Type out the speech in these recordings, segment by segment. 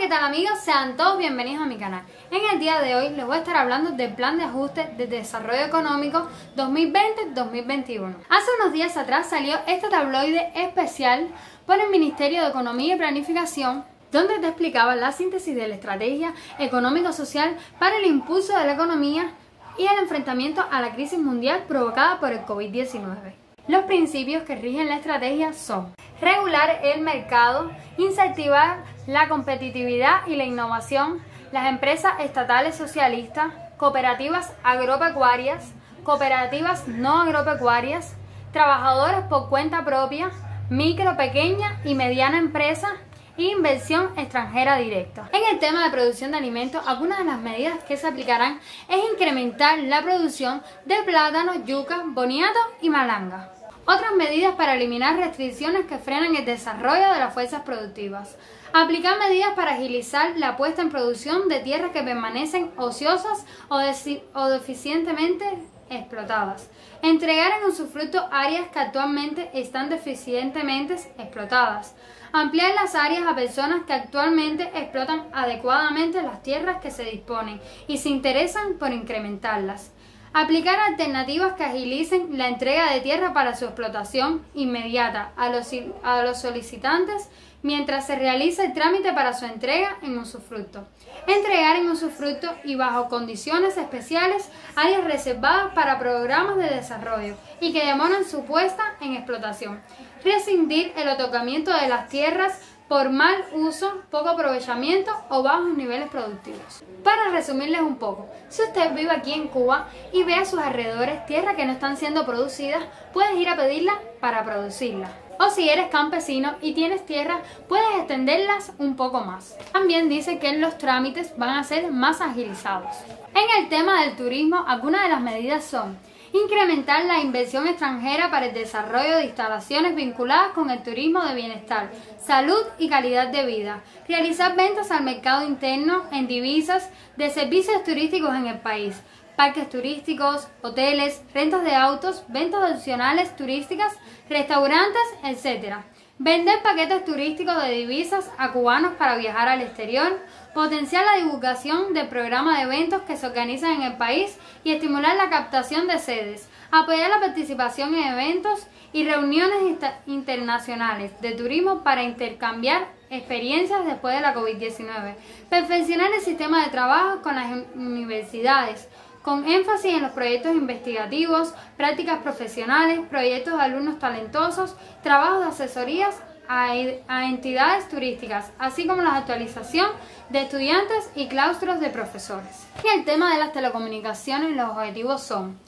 ¿qué tal amigos? Sean todos bienvenidos a mi canal. En el día de hoy les voy a estar hablando del Plan de Ajuste de Desarrollo Económico 2020-2021. Hace unos días atrás salió este tabloide especial por el Ministerio de Economía y Planificación donde te explicaba la síntesis de la estrategia económico-social para el impulso de la economía y el enfrentamiento a la crisis mundial provocada por el COVID-19. Los principios que rigen la estrategia son regular el mercado, incentivar la competitividad y la innovación, las empresas estatales socialistas, cooperativas agropecuarias, cooperativas no agropecuarias, trabajadores por cuenta propia, micro, pequeña y mediana empresa e inversión extranjera directa. En el tema de producción de alimentos, algunas de las medidas que se aplicarán es incrementar la producción de plátano, yuca, boniato y malanga. Otras medidas para eliminar restricciones que frenan el desarrollo de las fuerzas productivas. Aplicar medidas para agilizar la puesta en producción de tierras que permanecen ociosas o, deficientemente explotadas. Entregar en usufructo áreas que actualmente están deficientemente explotadas. Ampliar las áreas a personas que actualmente explotan adecuadamente las tierras que se disponen y se interesan por incrementarlas. Aplicar alternativas que agilicen la entrega de tierra para su explotación inmediata a los, a los solicitantes mientras se realiza el trámite para su entrega en usufructo. Entregar en usufructo y bajo condiciones especiales áreas reservadas para programas de desarrollo y que demoran su puesta en explotación. Rescindir el otorgamiento de las tierras por mal uso, poco aprovechamiento o bajos niveles productivos. Para resumirles un poco, si usted vive aquí en Cuba y ve a sus alrededores tierras que no están siendo producidas, puedes ir a pedirla para producirla. O si eres campesino y tienes tierras, puedes extenderlas un poco más. También dice que los trámites van a ser más agilizados. En el tema del turismo, algunas de las medidas son incrementar la inversión extranjera para el desarrollo de instalaciones vinculadas con el turismo de bienestar, salud y calidad de vida, realizar ventas al mercado interno en divisas de servicios turísticos en el país, parques turísticos, hoteles, rentas de autos, ventas adicionales turísticas, restaurantes, etc. Vender paquetes turísticos de divisas a cubanos para viajar al exterior, potenciar la divulgación de programas de eventos que se organizan en el país y estimular la captación de sedes, apoyar la participación en eventos y reuniones internacionales de turismo para intercambiar experiencias después de la COVID-19, perfeccionar el sistema de trabajo con las universidades, con énfasis en los proyectos investigativos, prácticas profesionales, proyectos de alumnos talentosos, trabajos de asesorías a, entidades turísticas, así como la actualización de estudiantes y claustros de profesores. Y el tema de las telecomunicaciones, los objetivos son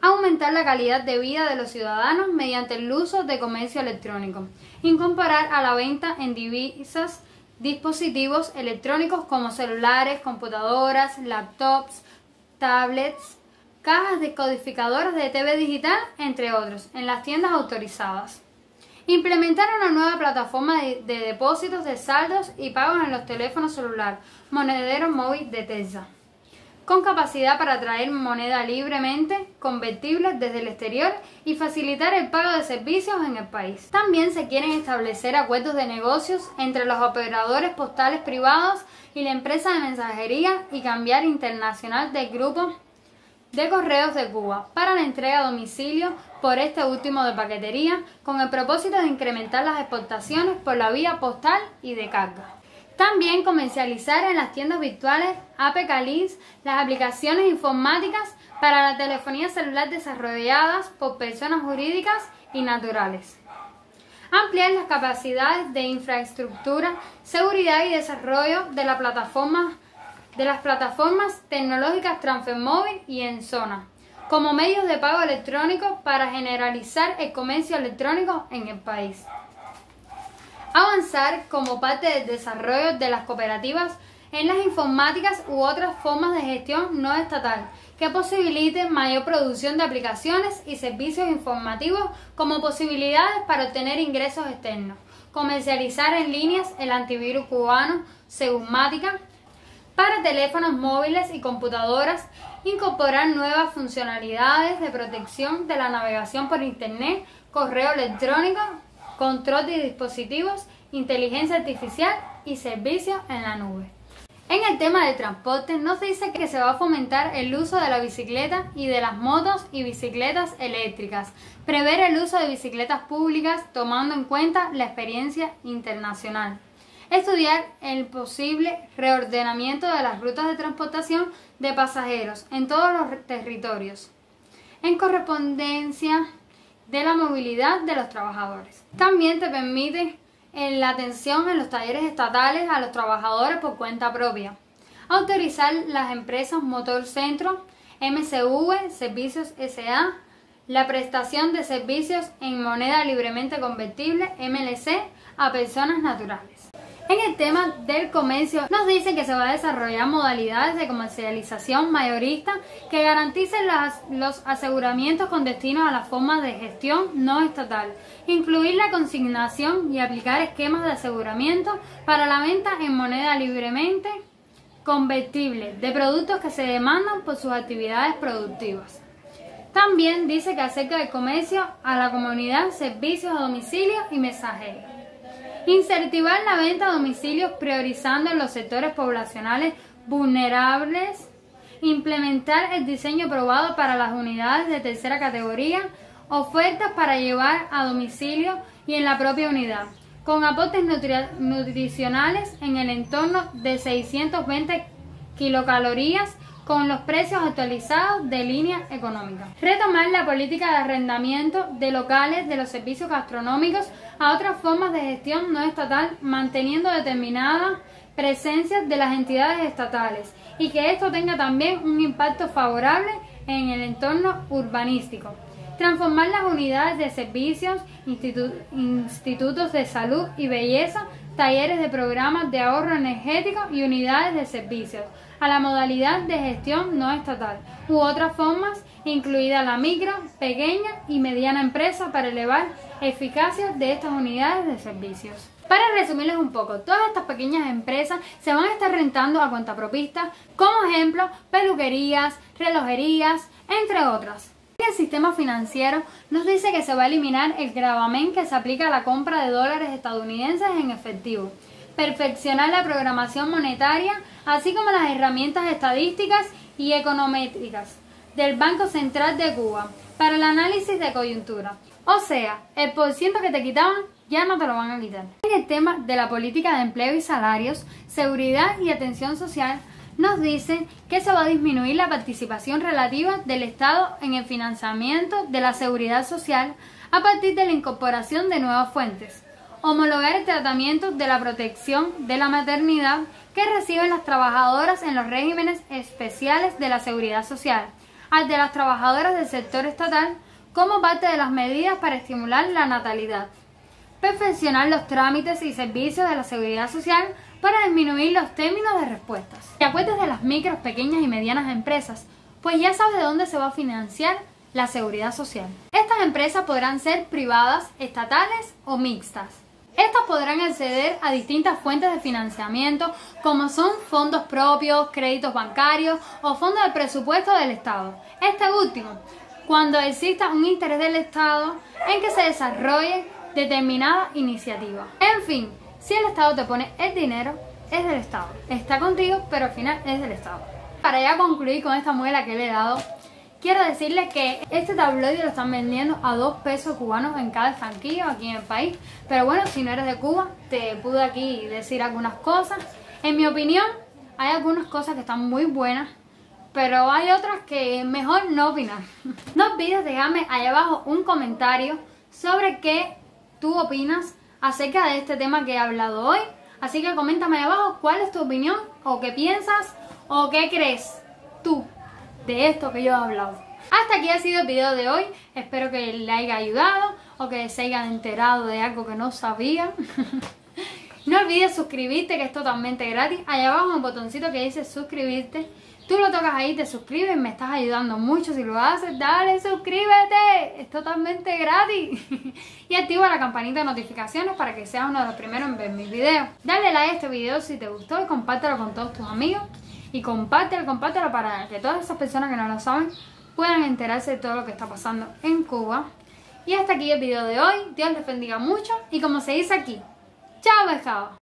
aumentar la calidad de vida de los ciudadanos mediante el uso de comercio electrónico, incorporar a la venta en divisas dispositivos electrónicos como celulares, computadoras, laptops, tablets, cajas decodificadoras de TV digital, entre otros, en las tiendas autorizadas. Implementar una nueva plataforma de, depósitos de saldos y pagos en los teléfonos celular, monedero móvil de Tesla, con capacidad para traer moneda libremente convertible desde el exterior y facilitar el pago de servicios en el país. También se quieren establecer acuerdos de negocios entre los operadores postales privados y la empresa de mensajería y cambiar internacional del grupo de correos de Cuba para la entrega a domicilio por este último de paquetería con el propósito de incrementar las exportaciones por la vía postal y de carga. También comercializar en las tiendas virtuales APK las aplicaciones informáticas para la telefonía celular desarrolladas por personas jurídicas y naturales ampliar las capacidades de infraestructura, seguridad y desarrollo de, las plataformas tecnológicas Transfermóvil y en zona, como medios de pago electrónico para generalizar el comercio electrónico en el país. Avanzar como parte del desarrollo de las cooperativas en las informáticas u otras formas de gestión no estatal que posibiliten mayor producción de aplicaciones y servicios informativos como posibilidades para obtener ingresos externos, comercializar en líneas el antivirus cubano Segusmática para teléfonos móviles y computadoras, incorporar nuevas funcionalidades de protección de la navegación por Internet, correo electrónico, control de dispositivos inteligencia artificial y servicios en la nube. En el tema de transporte nos dice que se va a fomentar el uso de la bicicleta y de las motos y bicicletas eléctricas, prever el uso de bicicletas públicas tomando en cuenta la experiencia internacional, estudiar el posible reordenamiento de las rutas de transportación de pasajeros en todos los territorios, en correspondencia de la movilidad de los trabajadores. También te permite en la atención en los talleres estatales a los trabajadores por cuenta propia. Autorizar las empresas Motor Centro, MCV, Servicios SA, la prestación de servicios en moneda libremente convertible, MLC, a personas naturales. En el tema del comercio, nos dicen que se va a desarrollar modalidades de comercialización mayorista que garanticen los aseguramientos con destino a las formas de gestión no estatal, incluir la consignación y aplicar esquemas de aseguramiento para la venta en moneda libremente convertible de productos que se demandan por sus actividades productivas. También dice que acerca del comercio a la comunidad, servicios a domicilio y mensajeros. Incentivar la venta a domicilios priorizando en los sectores poblacionales vulnerables. Implementar el diseño probado para las unidades de tercera categoría. Ofertas para llevar a domicilio y en la propia unidad. Con aportes nutricionales en el entorno de 620 kilocalorías con los precios actualizados de línea económica. Retomar la política de arrendamiento de locales de los servicios gastronómicos a otras formas de gestión no estatal, manteniendo determinada presencia de las entidades estatales y que esto tenga también un impacto favorable en el entorno urbanístico. Transformar las unidades de servicios, institutos de salud y belleza, talleres de programas de ahorro energético y unidades de servicios a la modalidad de gestión no estatal u otras formas, incluida la micro, pequeña y mediana empresa para elevar eficacia de estas unidades de servicios. Para resumirles un poco, todas estas pequeñas empresas se van a estar rentando a cuentapropistas, como ejemplo, peluquerías, relojerías, entre otras. El sistema financiero nos dice que se va a eliminar el gravamen que se aplica a la compra de dólares estadounidenses en efectivo perfeccionar la programación monetaria, así como las herramientas estadísticas y econométricas del Banco Central de Cuba para el análisis de coyuntura. O sea, el porciento que te quitaban ya no te lo van a quitar. En el tema de la política de empleo y salarios, seguridad y atención social, nos dicen que se va a disminuir la participación relativa del Estado en el financiamiento de la seguridad social a partir de la incorporación de nuevas fuentes homologar el tratamiento de la protección de la maternidad que reciben las trabajadoras en los regímenes especiales de la seguridad social, al de las trabajadoras del sector estatal, como parte de las medidas para estimular la natalidad. Perfeccionar los trámites y servicios de la seguridad social para disminuir los términos de respuestas. ¿Te acuerdas de las micros, pequeñas y medianas empresas? Pues ya sabes de dónde se va a financiar la seguridad social. Estas empresas podrán ser privadas, estatales o mixtas. Estas podrán acceder a distintas fuentes de financiamiento como son fondos propios, créditos bancarios o fondos de presupuesto del Estado. Este último, cuando exista un interés del Estado en que se desarrolle determinada iniciativa. En fin, si el Estado te pone el dinero, es del Estado. Está contigo, pero al final es del Estado. Para ya concluir con esta muela que le he dado, Quiero decirles que este tabloide lo están vendiendo a 2 pesos cubanos en cada estanquillo aquí en el país. Pero bueno, si no eres de Cuba, te pude aquí decir algunas cosas. En mi opinión, hay algunas cosas que están muy buenas, pero hay otras que mejor no opinar. No olvides dejarme ahí abajo un comentario sobre qué tú opinas acerca de este tema que he hablado hoy. Así que coméntame ahí abajo cuál es tu opinión o qué piensas o qué crees tú de esto que yo he hablado. Hasta aquí ha sido el video de hoy. Espero que le haya ayudado o que se hayan enterado de algo que no sabían. no olvides suscribirte que es totalmente gratis. Allá abajo un botoncito que dice suscribirte. Tú lo tocas ahí, te suscribes, me estás ayudando mucho. Si lo haces, dale, suscríbete. Es totalmente gratis. y activa la campanita de notificaciones para que seas uno de los primeros en ver mis videos. Dale like a este video si te gustó y compártelo con todos tus amigos y compártelo, compártelo para que todas esas personas que no lo saben puedan enterarse de todo lo que está pasando en Cuba. Y hasta aquí el video de hoy. Dios les bendiga mucho y como se dice aquí, ¡Chao pescado!